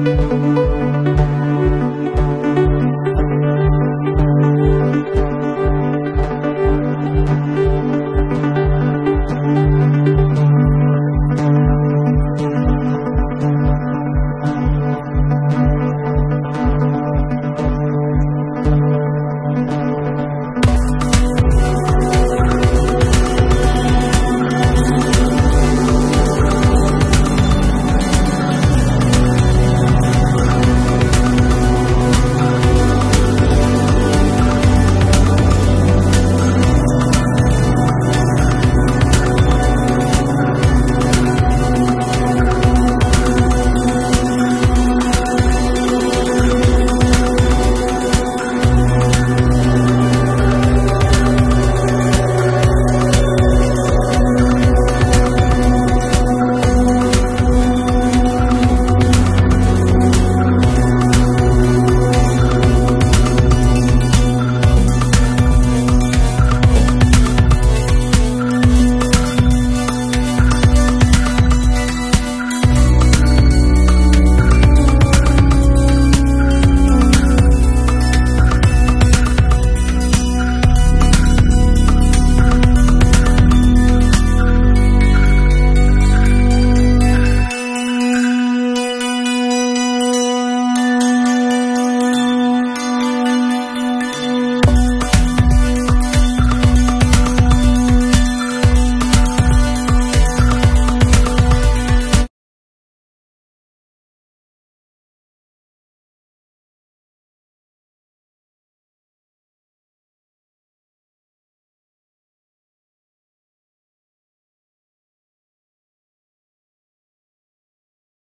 Música